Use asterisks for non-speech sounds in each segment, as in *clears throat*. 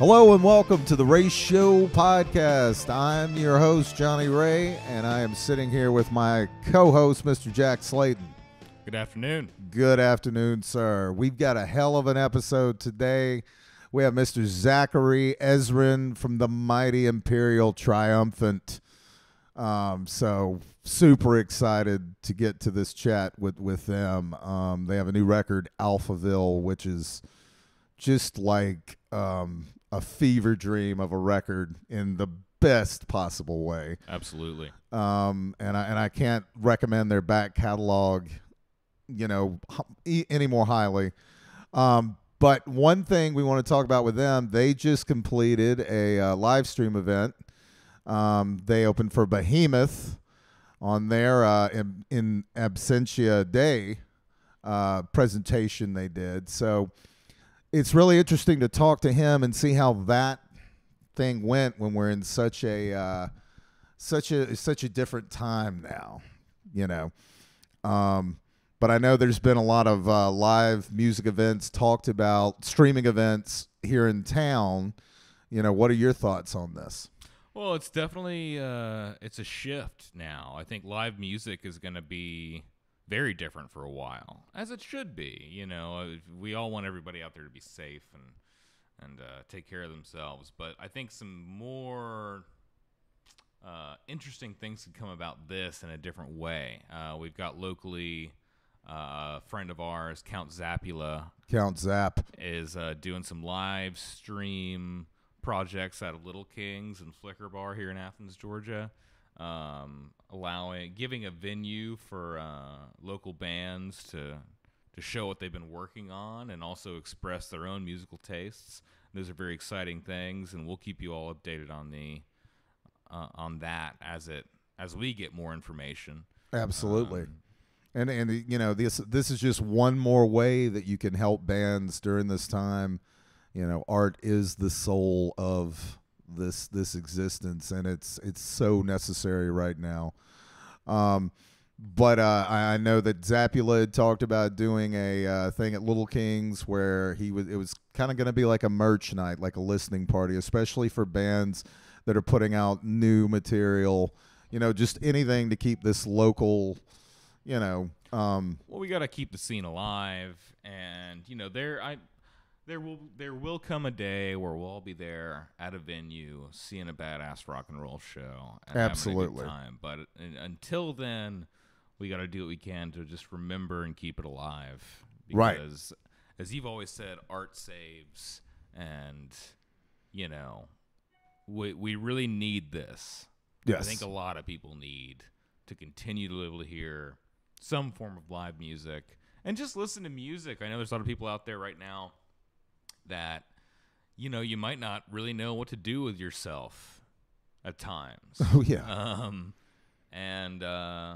Hello and welcome to the Ratio podcast. I'm your host, Johnny Ray, and I am sitting here with my co host, Mr. Jack Slayton. Good afternoon. Good afternoon, sir. We've got a hell of an episode today. We have Mr. Zachary Ezrin from the mighty Imperial Triumphant. Um, so super excited to get to this chat with with them. Um, they have a new record, Alphaville, which is just like um, a fever dream of a record in the best possible way. Absolutely. Um, and I and I can't recommend their back catalog, you know, any more highly. Um, but one thing we want to talk about with them, they just completed a uh, live stream event. Um, they opened for Behemoth on their uh, in, in absentia day uh, presentation they did. So it's really interesting to talk to him and see how that thing went when we're in such a uh, such a such a different time now, you know. Um, but I know there's been a lot of uh, live music events talked about, streaming events here in town. You know, what are your thoughts on this? Well, it's definitely uh, it's a shift now. I think live music is going to be very different for a while, as it should be. You know, uh, we all want everybody out there to be safe and and uh, take care of themselves. But I think some more uh, interesting things could come about this in a different way. Uh, we've got locally uh, a friend of ours, Count Zapula, Count Zap. is uh, doing some live stream projects out of Little Kings and Flicker Bar here in Athens, Georgia. Um, allowing, giving a venue for uh, local bands to to show what they've been working on and also express their own musical tastes. Those are very exciting things, and we'll keep you all updated on the uh, on that as it as we get more information. Absolutely. Um, and and you know this this is just one more way that you can help bands during this time. You know, art is the soul of this this existence, and it's it's so necessary right now. Um, but uh, I, I know that Zapula talked about doing a uh, thing at Little Kings where he was it was kind of going to be like a merch night, like a listening party, especially for bands that are putting out new material. You know, just anything to keep this local you know, um, well, we got to keep the scene alive, and you know, there I there will there will come a day where we'll all be there at a venue seeing a badass rock and roll show. And having a good Absolutely. time. But un- until then, we got to do what we can to just remember and keep it alive. Right. Because, as you've always said, art saves, and you know, we we really need this. Yes. I think a lot of people need to continue to be able to hear some form of live music and just listen to music. I know there's a lot of people out there right now that you know you might not really know what to do with yourself at times. *laughs* oh yeah, um, and uh,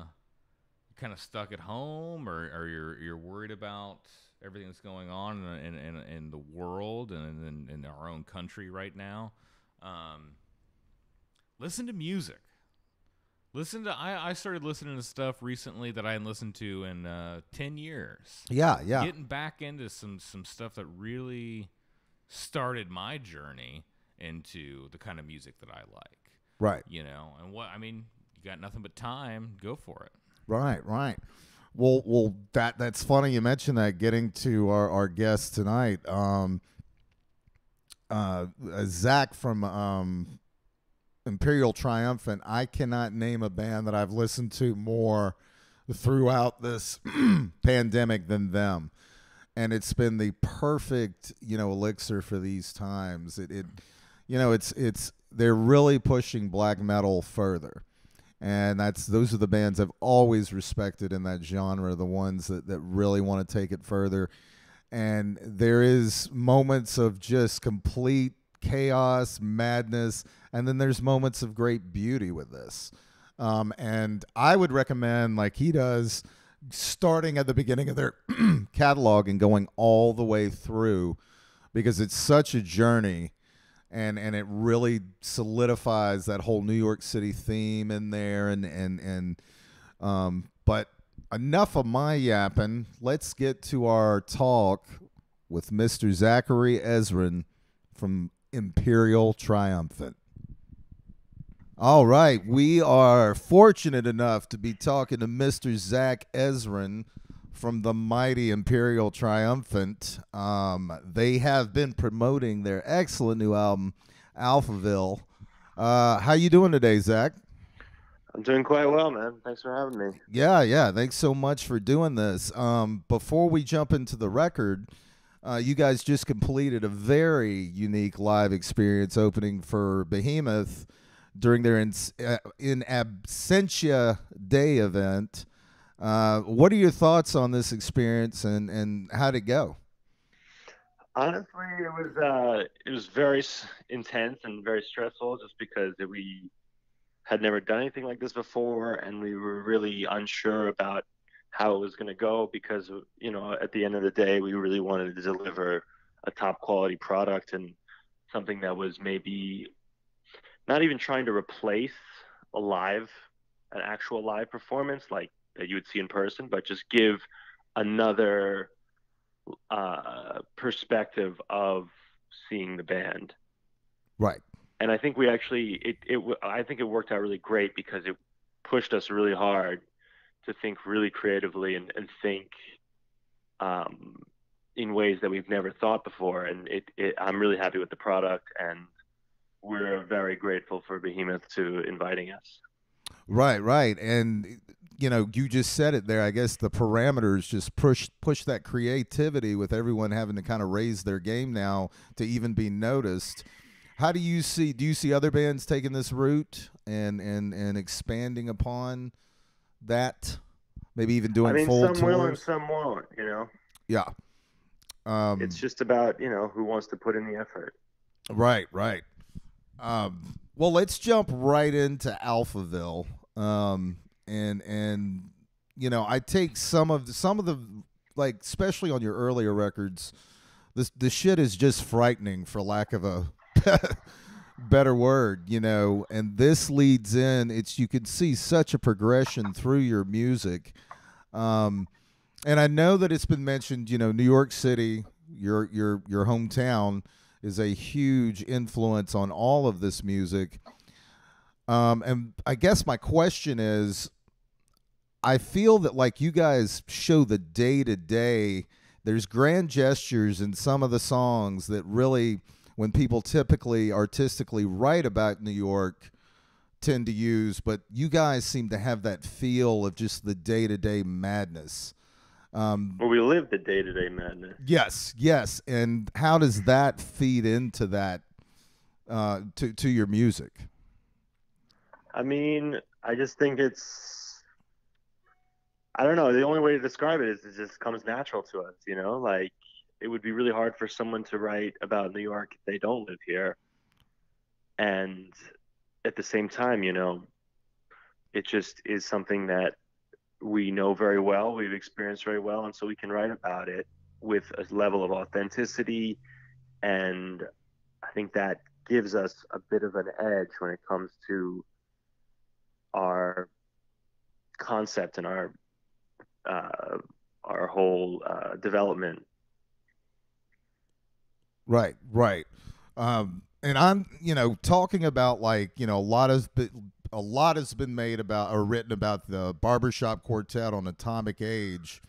you're kind of stuck at home, or, or you're you're worried about everything that's going on in in, in, in the world and in, in our own country right now. Um, listen to music. Listen to I, I started listening to stuff recently that I hadn't listened to in uh, ten years. yeah, yeah. Getting back into some some stuff that really started my journey into the kind of music that I like right, you know and what i mean you got nothing but time go for it right, right. Well, well, that that's funny you mentioned that. Getting to our our guest tonight, um, uh, Zach from um, Imperial Triumphant. I cannot name a band that I've listened to more throughout this *clears throat* pandemic than them. And it's been the perfect, you know, elixir for these times. It, it you know, it's it's they're really pushing black metal further. And that's those are the bands I've always respected in that genre, the ones that, that really want to take it further. And there is moments of just complete chaos, madness, and then there's moments of great beauty with this. Um, and I would recommend, like he does, starting at the beginning of their *clears throat* catalog and going all the way through because it's such a journey and and it really solidifies that whole New York City theme in there and and and um but enough of my yapping let's get to our talk with Mr. Zachary Ezrin from Imperial Triumphant. All right, we are fortunate enough to be talking to Mr. Zach Ezrin from the mighty Imperial Triumphant. Um, they have been promoting their excellent new album, Alphaville. Uh, how you doing today, Zach? I'm doing quite well, man. Thanks for having me. Yeah, yeah. Thanks so much for doing this. Um, before we jump into the record, uh, you guys just completed a very unique live experience opening for Behemoth during their in, uh, in absentia day event. Uh, what are your thoughts on this experience and, and how'd it go? Honestly, it was uh, it was very intense and very stressful, just because we had never done anything like this before, and we were really unsure about how it was going to go because you know at the end of the day we really wanted to deliver a top quality product and something that was maybe not even trying to replace a live an actual live performance like that you would see in person but just give another uh, perspective of seeing the band right and i think we actually it, it i think it worked out really great because it pushed us really hard to think really creatively and, and think um, in ways that we've never thought before. And it, it, I'm really happy with the product, and we're very grateful for Behemoth to inviting us. Right, right, and you know, you just said it there. I guess the parameters just push push that creativity with everyone having to kind of raise their game now to even be noticed. How do you see? Do you see other bands taking this route and and and expanding upon? that? Maybe even doing I mean, full some tours. will and some won't. You know. Yeah. Um, it's just about you know who wants to put in the effort. Right, right. Um, well, let's jump right into Alphaville. Um, and and you know, I take some of the, some of the like, especially on your earlier records, this the shit is just frightening, for lack of a *laughs* better word, you know, and this leads in. It's you can see such a progression through your music, um, and I know that it's been mentioned. You know, New York City, your your your hometown, is a huge influence on all of this music. Um, and I guess my question is, I feel that like you guys show the day to day. There's grand gestures in some of the songs that really when people typically artistically write about New York tend to use, but you guys seem to have that feel of just the day to day madness. Um, well, we live the day to day madness. Yes, yes. And how does that feed into that uh, to to your music? I mean, I just think it's. I don't know. The only way to describe it is it just comes natural to us, you know. Like it would be really hard for someone to write about New York if they don't live here. And at the same time, you know, it just is something that we know very well, we've experienced very well, and so we can write about it with a level of authenticity. And I think that gives us a bit of an edge when it comes to our concept and our uh, our whole uh, development Right, right. Um, and I'm, you know, talking about like, you know, a lot been, a lot has been made about or written about the barbershop quartet on Atomic Age,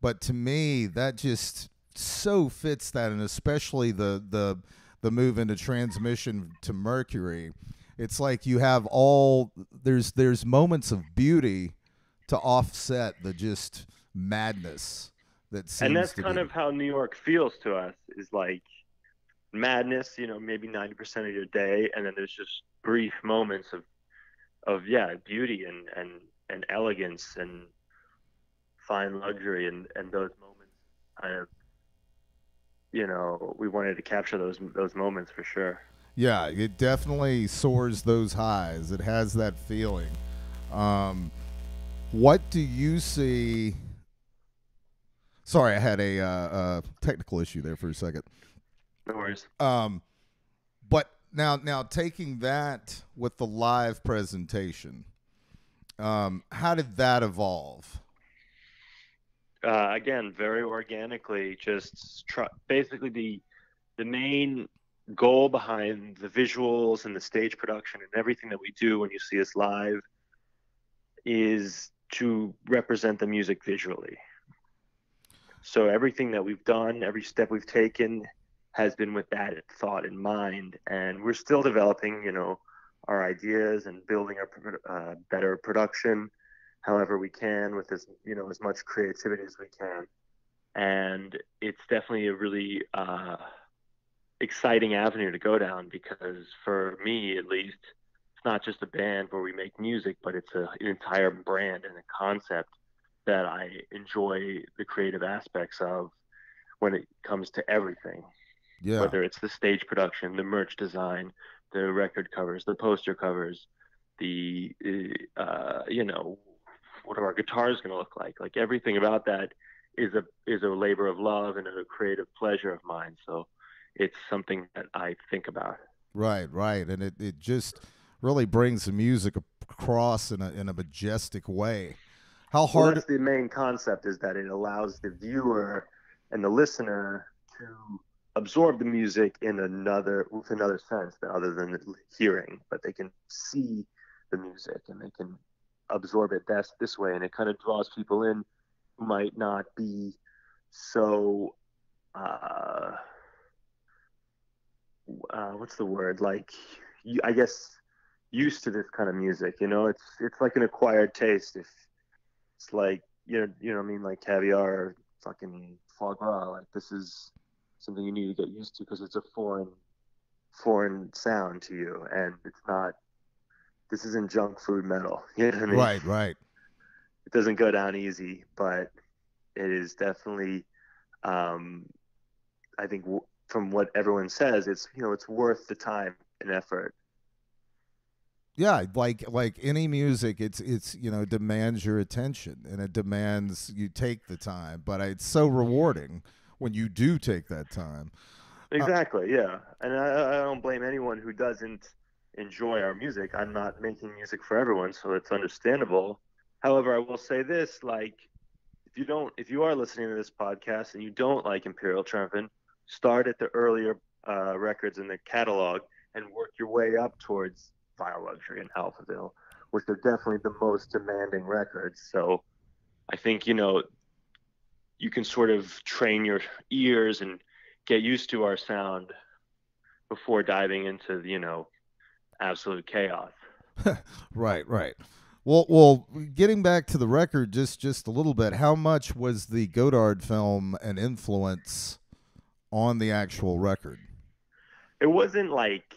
but to me, that just so fits that, and especially the the the move into transmission to Mercury. It's like you have all there's there's moments of beauty to offset the just madness that seems and that's kind be. of how New York feels to us is like madness, you know, maybe 90% of your day. And then there's just brief moments of, of, yeah, beauty and, and, and elegance and fine luxury. And, and those moments kind of, you know, we wanted to capture those, those moments for sure. Yeah, it definitely soars those highs. It has that feeling. Um, what do you see? Sorry, I had a, uh, uh, technical issue there for a second. No worries. Um, now, now taking that with the live presentation, um, how did that evolve? Uh, again, very organically. Just try, basically the the main goal behind the visuals and the stage production and everything that we do when you see us live is to represent the music visually. So everything that we've done, every step we've taken has been with that thought in mind. And we're still developing, you know, our ideas and building a uh, better production however we can with as you know as much creativity as we can. And it's definitely a really uh, exciting avenue to go down because for me at least it's not just a band where we make music but it's a, an entire brand and a concept that i enjoy the creative aspects of when it comes to everything yeah. Whether it's the stage production the merch design the record covers the poster covers the uh, you know what are our guitars going to look like? Like everything about that is a is a labor of love and a creative pleasure of mine. So it's something that i think about. Right right. And it, it just really brings the music across in a, in a majestic way. How hard well, the main concept is that it allows the viewer and the listener to absorb the music in another with another sense other than hearing but they can see the music and they can absorb it best this way, and it kind of draws people in who might not be so. Uh, uh, what's the word? Like, I guess used to this kind of music. You know, it's it's like an acquired taste. If it's like you know, you know, I mean, like caviar, fucking foie gras. Like this is something you need to get used to because it's a foreign foreign sound to you, and it's not this isn't junk food metal. *laughs* You know what I mean? Right, right. It doesn't go down easy, but it is definitely, um, I think, w- from what everyone says, it's you know it's worth the time and effort. Yeah, like like any music, it's it's you know demands your attention and it demands you take the time. But it's so rewarding when you do take that time. Exactly. Uh, yeah, and I, I don't blame anyone who doesn't enjoy our music. I'm not making music for everyone, so it's understandable. However, I will say this: like, if you don't, if you are listening to this podcast and you don't like Imperial Triumphant, start at the earlier uh, records in the catalog and work your way up towards Vile Luxury and Alphaville, which are definitely the most demanding records. So, I think you know you can sort of train your ears and get used to our sound before diving into you know absolute chaos. *laughs* right, right. Well, well, getting back to the record just just a little bit, how much was the Godard film an influence on the actual record? It wasn't like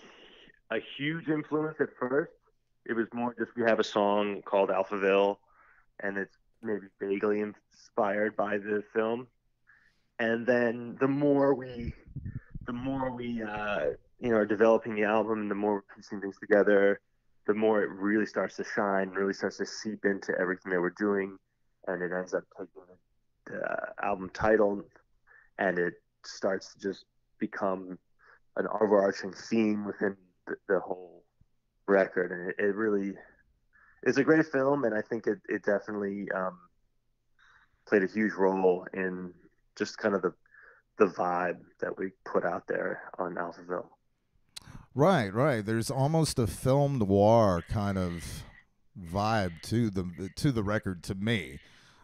a huge influence at first. It was more just we have a song called Alphaville, and it's maybe vaguely inspired by the film. And then the more we, the more we uh, you know are developing the album and the more we're piecing things together the more it really starts to shine really starts to seep into everything that we're doing and it ends up taking the album title and it starts to just become an overarching theme within the, the whole record and it, it, really is a great film and i think it, it definitely um, played a huge role in just kind of the the vibe that we put out there on Alphaville. Right, right. There's almost a film noir kind of vibe to the to the record to me.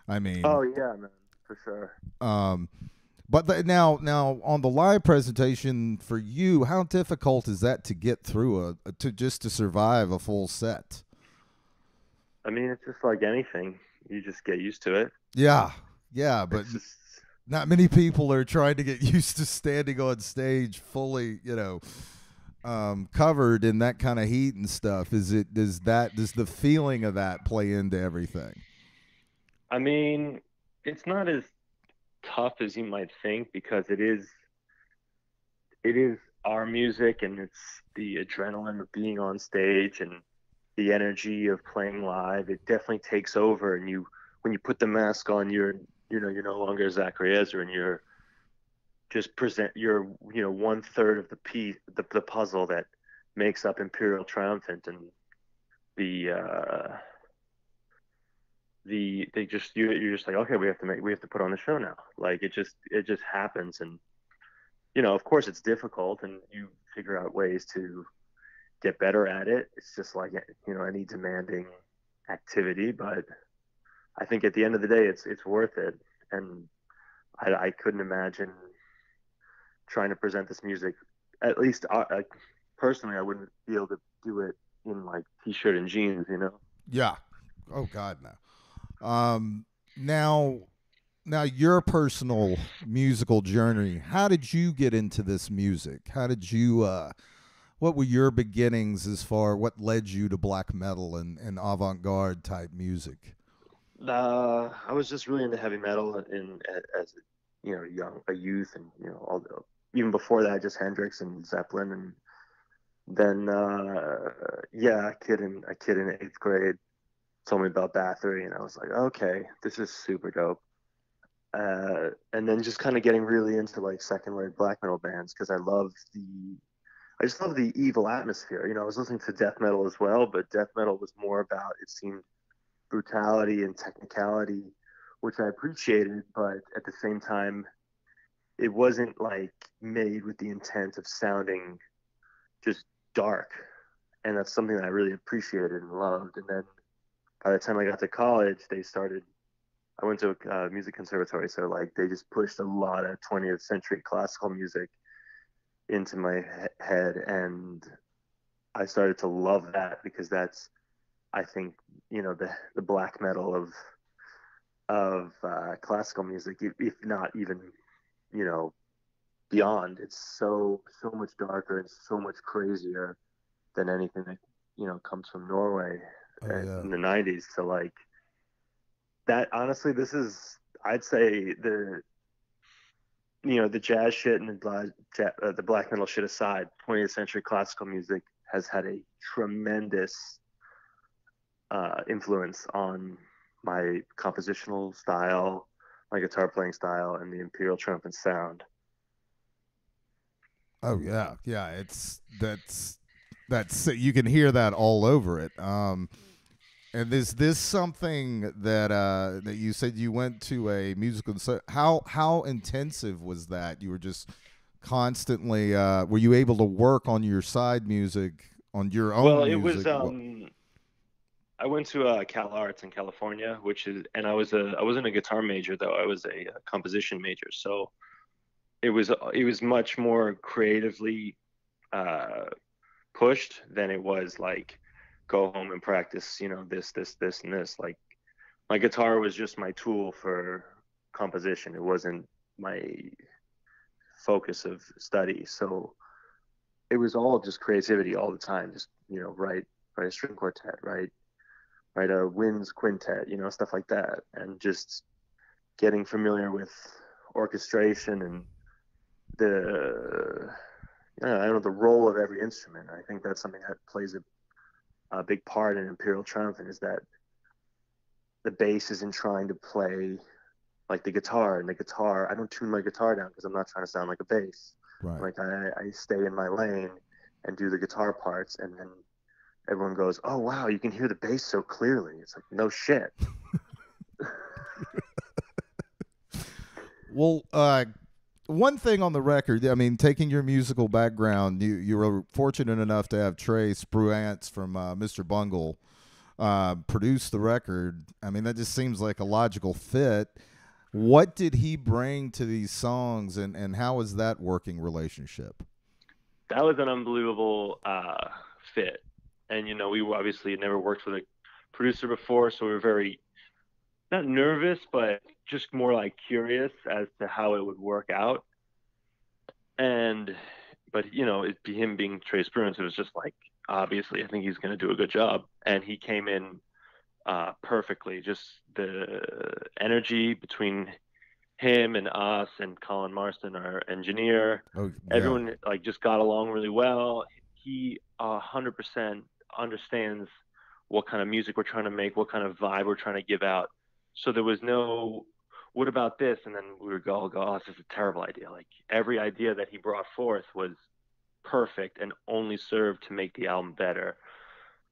I mean, oh yeah, man, for sure. Um, but the, now, now on the live presentation for you, how difficult is that to get through a to just to survive a full set? I mean, it's just like anything. You just get used to it. Yeah, yeah, but just... not many people are trying to get *laughs* used to standing on stage fully. You know um, covered in that kind of heat and stuff, is it does that does the feeling of that play into everything? I mean, it's not as tough as you might think because it is it is our music and it's the adrenaline of being on stage and the energy of playing live. It definitely takes over and you when you put the mask on you're you know, you're no longer Zachary Ezrin and you're just present you're you know one third of the piece the, the puzzle that makes up imperial triumphant and the uh the they just you you're just like okay we have to make we have to put on the show now like it just it just happens and you know of course it's difficult and you figure out ways to get better at it. It's just like you know any demanding activity, but I think at the end of the day, it's it's worth it. And I, I couldn't imagine trying to present this music. At least uh, I, personally, I wouldn't be able to do it in like t-shirt and jeans, you know. Yeah. Oh God, no. Um, now, now your personal musical journey. How did you get into this music? How did you? Uh, what were your beginnings as far? What led you to black metal and, and avant-garde type music? Uh, I was just really into heavy metal in as you know young a youth, and you know all the, even before that, just Hendrix and Zeppelin, and then uh, yeah, a kid in a kid in eighth grade told me about Bathory, and I was like, okay, this is super dope. Uh, and then just kind of getting really into like second wave black metal bands because I love the, I just love the evil atmosphere. You know, I was listening to death metal as well, but death metal was more about it seemed brutality and technicality, which I appreciated, but at the same time, it wasn't like made with the intent of sounding just dark. And that's something that I really appreciated and loved. And then by the time I got to college, they started. I went to a uh, music conservatory, so like they just pushed a lot of 20th century classical music into my he- head, and I started to love that because that's, I think, you know, the the black metal of of uh, classical music, if, if not even, you know, beyond. It's so so much darker and so much crazier than anything that you know comes from Norway oh, yeah. in the 90s so like that honestly this is I'd say the you know the jazz shit and the black, uh, black metal shit aside 20th century classical music has had a tremendous uh, influence on my compositional style my guitar playing style and the imperial triumphant sound oh yeah yeah it's that's that's you can hear that all over it. Um, and is this something that uh, that you said you went to a musical? So how how intensive was that? You were just constantly. Uh, were you able to work on your side music on your own? Well, it was. Um, I went to uh, Cal Arts in California, which is, and I was a I wasn't a guitar major though. I was a, a composition major, so it was it was much more creatively uh, pushed than it was like go home and practice, you know, this, this, this, and this. Like my guitar was just my tool for composition. It wasn't my focus of study. So it was all just creativity all the time. Just, you know, write, write a string quartet, write, write a winds quintet, you know, stuff like that. And just getting familiar with orchestration and the I don't know the role of every instrument. I think that's something that plays a, a big part in Imperial Triumphant is that the bass isn't trying to play like the guitar, and the guitar I don't tune my guitar down because I'm not trying to sound like a bass. Right. Like I, I stay in my lane and do the guitar parts, and then everyone goes, "Oh wow, you can hear the bass so clearly." It's like no shit. *laughs* *laughs* well, uh, one thing on the record, I mean, taking your musical background, you you were fortunate enough to have Trey Spruance from uh, Mr. Bungle uh, produce the record. I mean, that just seems like a logical fit. What did he bring to these songs, and and how was that working relationship? That was an unbelievable uh, fit, and you know, we obviously had never worked with a producer before, so we were very not nervous, but just more like curious as to how it would work out. And, but you know, it, him being Trey Spruance, it was just like, obviously, I think he's going to do a good job. And he came in uh, perfectly. Just the energy between him and us and Colin Marston, our engineer, oh, yeah. everyone like just got along really well. He a hundred percent understands what kind of music we're trying to make, what kind of vibe we're trying to give out. So there was no, what about this? And then we would go, go, oh, this is a terrible idea. Like every idea that he brought forth was perfect and only served to make the album better.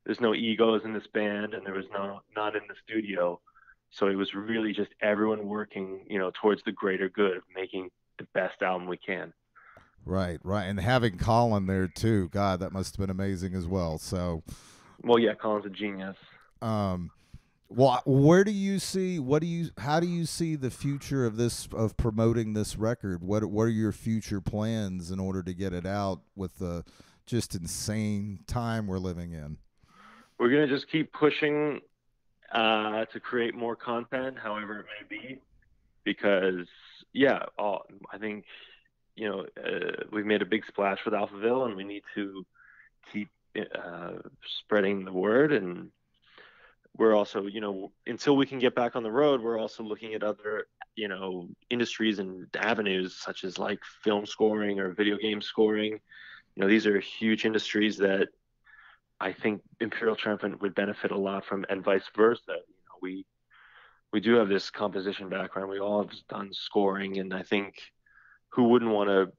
There's no egos in this band, and there was no not in the studio. So it was really just everyone working, you know, towards the greater good of making the best album we can. Right, right, and having Colin there too. God, that must have been amazing as well. So, Well, yeah, Colin's a genius. um, well, where do you see? What do you? How do you see the future of this of promoting this record? What What are your future plans in order to get it out with the just insane time we're living in? We're gonna just keep pushing uh, to create more content, however it may be, because yeah, all, I think you know uh, we've made a big splash with Alphaville, and we need to keep uh, spreading the word and we're also, you know, until we can get back on the road, we're also looking at other, you know, industries and avenues such as like film scoring or video game scoring. You know, these are huge industries that I think Imperial Triumphant would benefit a lot from, and vice versa. You know, we we do have this composition background. We all have done scoring, and I think who wouldn't want to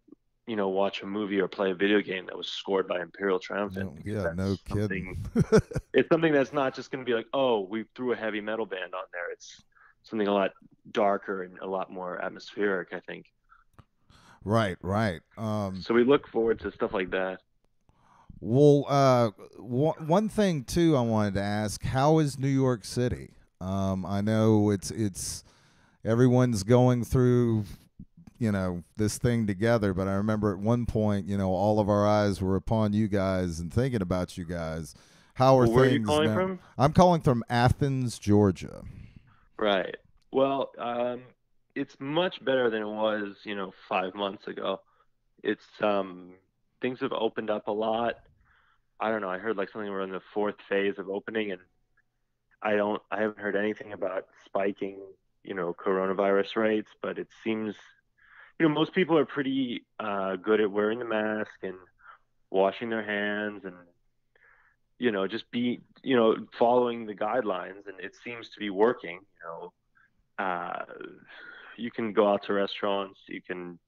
you know, watch a movie or play a video game that was scored by Imperial Triumphant. No, yeah, no kidding. *laughs* it's something that's not just going to be like, oh, we threw a heavy metal band on there. It's something a lot darker and a lot more atmospheric, I think. Right, right. Um, so we look forward to stuff like that. Well, uh, one thing too, I wanted to ask: How is New York City? Um, I know it's it's everyone's going through you know this thing together but i remember at one point you know all of our eyes were upon you guys and thinking about you guys. How are well, where things are you calling now? from? I'm calling from athens georgia. Right. Well um, it's much better than it was you know five months ago. It's um things have opened up a lot. I don't know i heard like something we're in the fourth phase of opening and i don't i haven't heard anything about spiking you know coronavirus rates but it seems you know, most people are pretty uh, good at wearing the mask and washing their hands and, you know, just be, you know, following the guidelines. And it seems to be working. You know, uh, you can go out to restaurants. You can,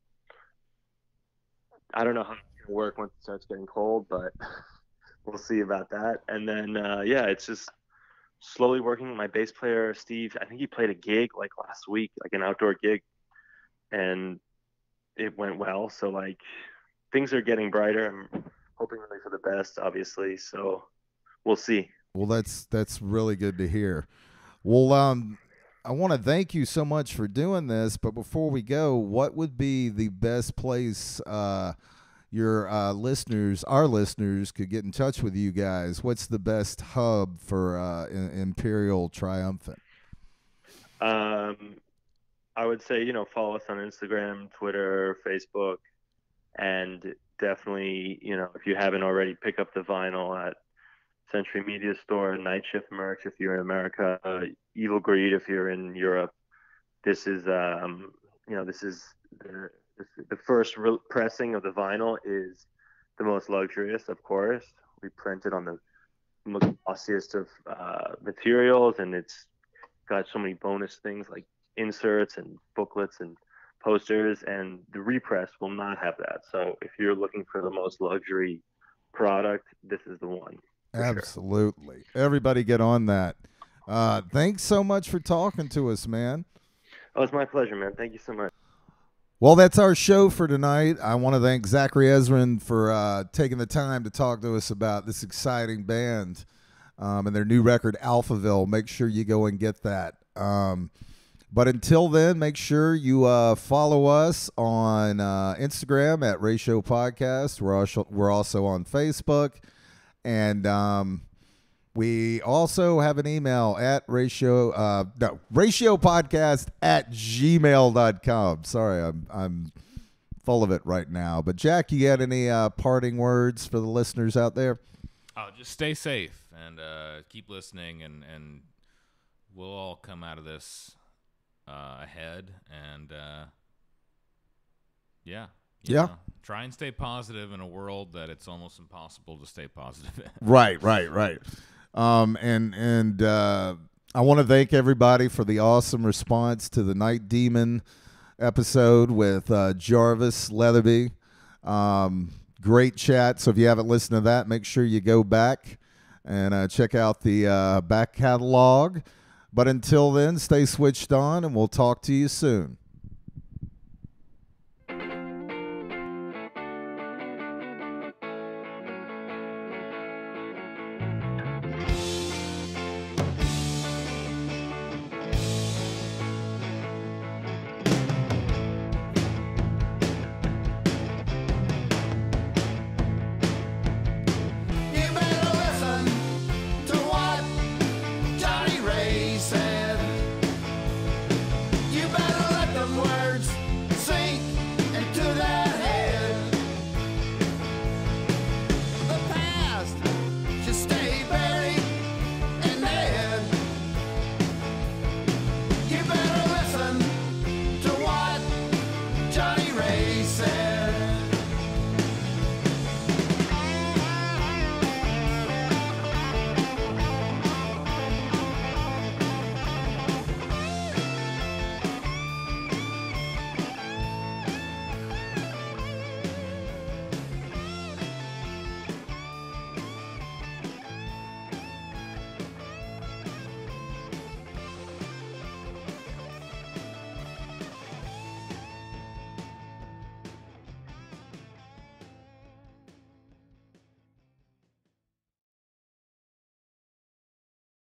I don't know how it's going to work once it starts getting cold, but *laughs* we'll see about that. And then, uh, yeah, it's just slowly working. My bass player, Steve, I think he played a gig like last week, like an outdoor gig. And it went well. So like things are getting brighter. I'm hoping really for the best, obviously. So we'll see. Well, that's that's really good to hear. Well, um, I want to thank you so much for doing this. But before we go, what would be the best place uh, your uh, listeners, our listeners, could get in touch with you guys? What's the best hub for uh, Imperial Triumphant? Um, I would say, you know, follow us on Instagram, Twitter, Facebook, and definitely, you know, if you haven't already, pick up the vinyl at Century Media Store, Night Shift merch if you're in America, uh, Evil Greed if you're in Europe. This is, um, you know, this is the, the first re- pressing of the vinyl is the most luxurious, of course. We printed on the glossiest of uh, materials, and it's got so many bonus things like inserts and booklets and posters, and the repress will not have that. So if you're looking for the most luxury product, this is the one. Absolutely. Sure. Everybody get on that. Uh, thanks so much for talking to us, man. Oh, it's my pleasure, man. Thank you so much. Well, that's our show for tonight. I want to thank Zachary Ezrin for uh, taking the time to talk to us about this exciting band um, and their new record, Alphaville. Make sure you go and get that. Um, but until then, make sure you uh, follow us on uh, Instagram at Ratio Podcast. We're also, we're also on Facebook. And um, we also have an email at ratio, uh, no, ratio podcast at gmail.com. Sorry, I'm, I'm full of it right now. But Jack, you got any uh, parting words for the listeners out there? Oh, just stay safe and uh, keep listening, and, and we'll all come out of this uh, ahead, and uh, yeah, yeah. Know, try and stay positive in a world that it's almost impossible to stay positive in. *laughs* Right, right, right. Um, and and uh, I want to thank everybody for the awesome response to the Night Demon episode with uh, Jarvis Leatherby. Um, great chat. So if you haven't listened to that, make sure you go back and uh, check out the uh, back catalog. But until then, stay switched on, and we'll talk to you soon.